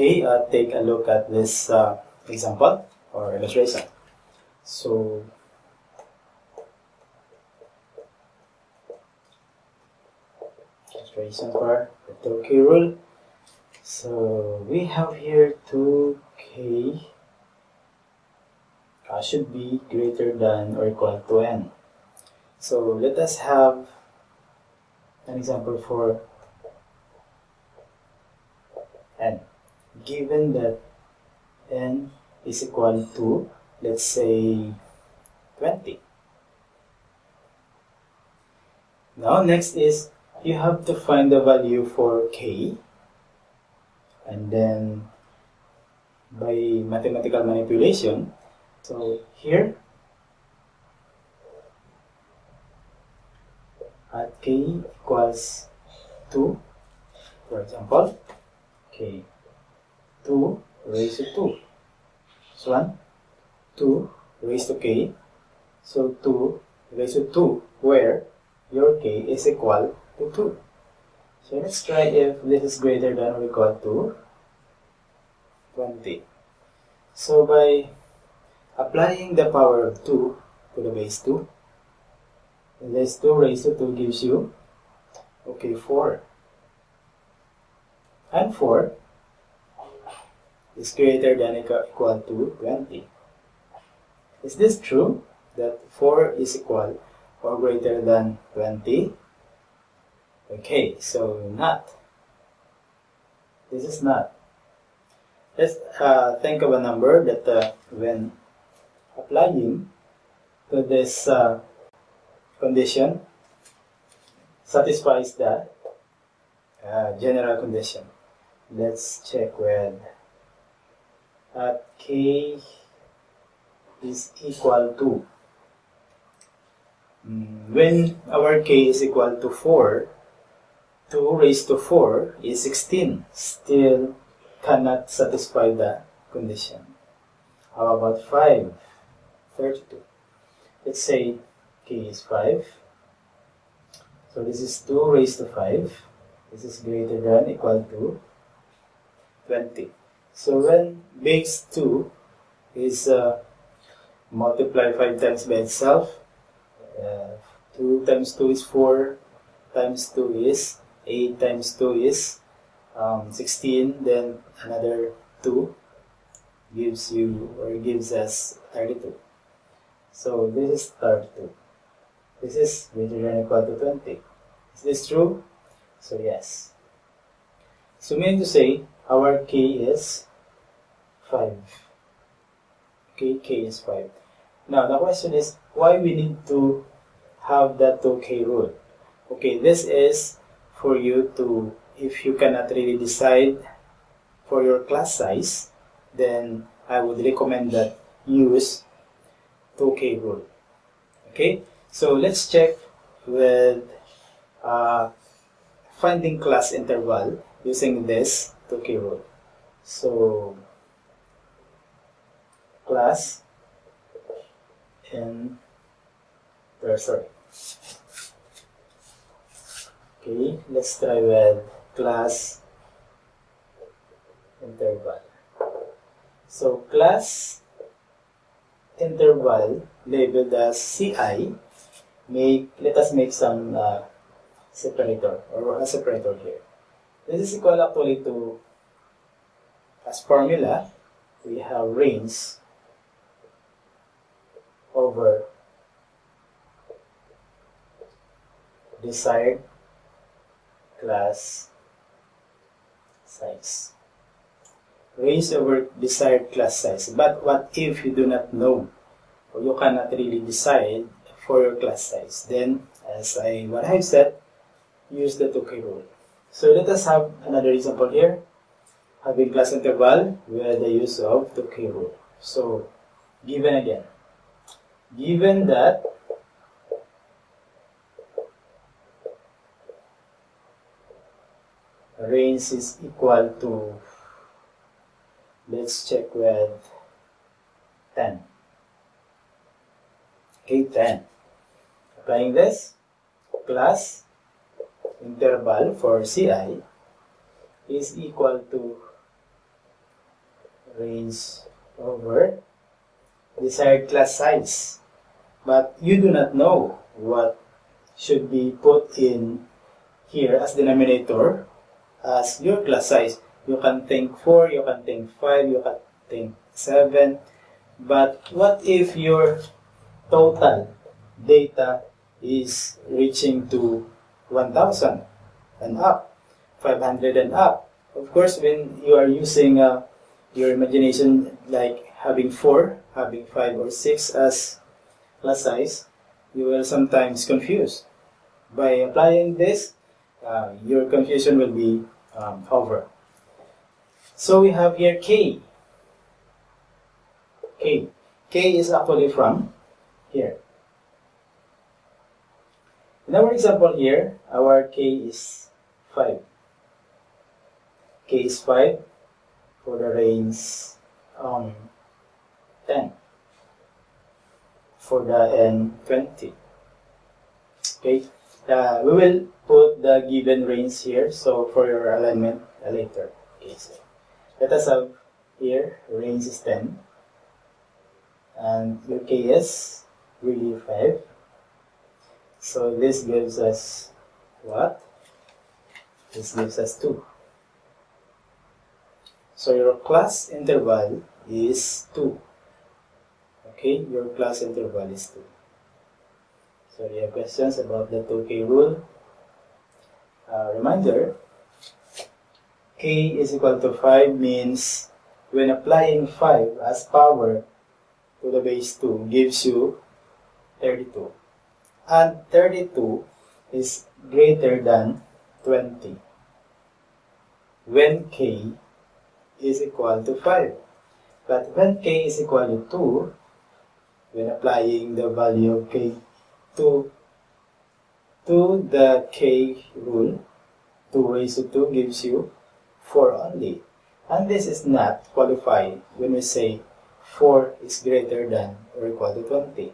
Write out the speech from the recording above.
Okay, uh, take a look at this uh, example or illustration. So, illustration for the 2k rule. So, we have here 2k uh, should be greater than or equal to n. So, let us have an example for n. Given that n is equal to, let's say, 20. Now, next is you have to find the value for k and then by mathematical manipulation, so here at k equals 2, for example, k 2 raised to 2. So 1, 2 raised to k. So 2 raised to 2, where your k is equal to 2. So let's try if this is greater than or equal to 20. So by applying the power of 2 to the base 2, this 2 raised to 2 gives you, okay, 4. And 4 is greater than or equal to 20. Is this true? That 4 is equal or greater than 20? Okay, so not. This is not. Let's uh, think of a number that uh, when applying to this uh, condition satisfies the uh, general condition. Let's check with at k is equal to mm, when our k is equal to 4 2 raised to 4 is 16 still cannot satisfy the condition. How about 5 32 let's say k is 5 so this is 2 raised to 5 this is greater than equal to 20 so when base 2 is uh, multiply 5 times by itself, uh, 2 times 2 is 4, times 2 is 8 times 2 is um, 16, then another 2 gives you or gives us 32. So this is 32. This is greater than equal to 20. Is this true? So yes. So meaning to say, our k is 5. Okay, k is 5. Now, the question is, why we need to have that 2k rule? Okay, this is for you to, if you cannot really decide for your class size, then I would recommend that use 2k rule. Okay, so let's check with uh, finding class interval using this 2k rule. So, class in or sorry. Okay let's try with class interval. So class interval labeled as CI make let us make some uh, separator or a separator here. This is equal actually to as formula we have range over desired class size. Range over desired class size. But what if you do not know or you cannot really decide for your class size? Then, as I what I've said, use the 2K rule. So let us have another example here. Having class interval with the use of 2K rule. So, given again, given that range is equal to let's check with 10 okay 10 applying this class interval for CI is equal to range over desired class size. But you do not know what should be put in here as denominator as your class size. You can think 4, you can think 5, you can think 7. But what if your total data is reaching to 1000 and up, 500 and up? Of course, when you are using uh, your imagination like having 4, having 5 or 6 as class size, you will sometimes confuse. By applying this, uh, your confusion will be um, over. So we have here K. K. K is actually from here. In our example here, our K is 5. K is 5 for the range um, 10 for the N 20. Okay, uh, we will put the given range here, so for your alignment later. Okay, so let us have here range is 10 and your KS really 5. So this gives us what? This gives us 2. So your class interval is 2. Okay, your class interval is 2. So you have questions about the 2k rule. Uh, reminder, k is equal to 5 means when applying 5 as power to the base 2 gives you 32. And 32 is greater than 20 when k is equal to 5. But when k is equal to 2, when applying the value of k to, to the k rule, 2 raised to 2 gives you 4 only. And this is not qualified when we say 4 is greater than or equal to 20.